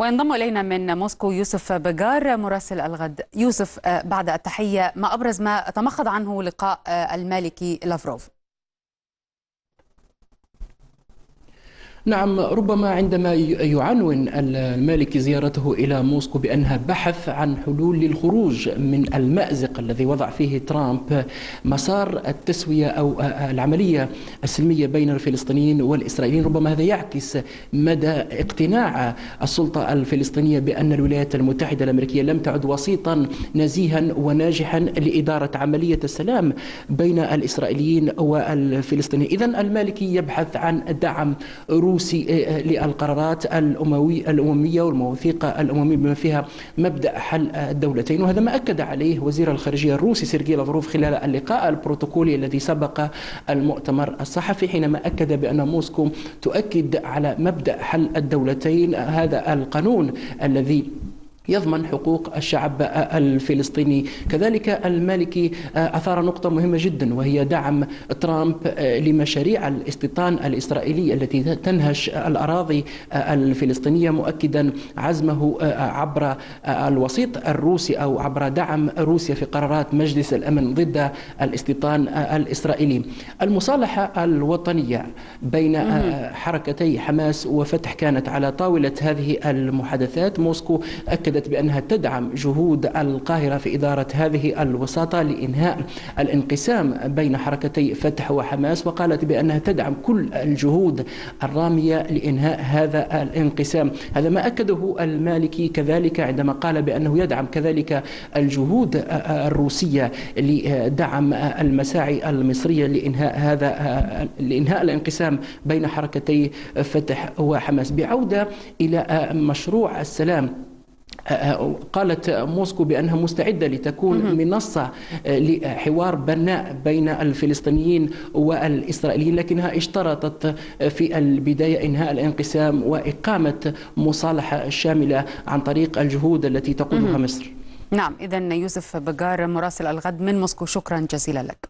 وينضم إلينا من موسكو يوسف بجار مراسل الغد. يوسف بعد التحية ما أبرز ما تمخض عنه لقاء المالكي لافروف؟ نعم ربما عندما يعنون المالكي زيارته إلى موسكو بأنها بحث عن حلول للخروج من المأزق الذي وضع فيه ترامب مسار التسوية أو العملية السلمية بين الفلسطينيين والإسرائيليين. ربما هذا يعكس مدى اقتناع السلطة الفلسطينية بأن الولايات المتحدة الأمريكية لم تعد وسيطا نزيها وناجحا لإدارة عملية السلام بين الإسرائيليين والفلسطينيين. إذا المالكي يبحث عن دعم روسي. الروسي للقرارات الأموي الأممية والمواثيق الأممية بما فيها مبدأ حل الدولتين وهذا ما أكد عليه وزير الخارجية الروسي سيرجي لافروف خلال اللقاء البروتوكولي الذي سبق المؤتمر الصحفي حينما أكد بأن موسكو تؤكد على مبدأ حل الدولتين هذا القانون الذي يضمن حقوق الشعب الفلسطيني. كذلك المالكي أثار نقطة مهمة جدا وهي دعم ترامب لمشاريع الاستيطان الإسرائيلي التي تنهش الأراضي الفلسطينية مؤكدا عزمه عبر الوسيط الروسي أو عبر دعم روسيا في قرارات مجلس الأمن ضد الاستيطان الإسرائيلي. المصالحة الوطنية بين حركتي حماس وفتح كانت على طاولة هذه المحادثات. موسكو أكد أكدت بأنها تدعم جهود القاهرة في إدارة هذه الوساطة لإنهاء الانقسام بين حركتي فتح وحماس وقالت بأنها تدعم كل الجهود الرامية لإنهاء هذا الانقسام. هذا ما أكده المالكي كذلك عندما قال بأنه يدعم كذلك الجهود الروسية لدعم المساعي المصرية لإنهاء هذا لإنهاء الانقسام بين حركتي فتح وحماس. بعودة إلى مشروع السلام قالت موسكو بأنها مستعدة لتكون منصة لحوار بناء بين الفلسطينيين والإسرائيليين لكنها اشترطت في البداية إنهاء الانقسام وإقامة مصالحة شاملة عن طريق الجهود التي تقودها مصر. نعم اذا يوسف بجار مراسل الغد من موسكو شكرا جزيلا لك.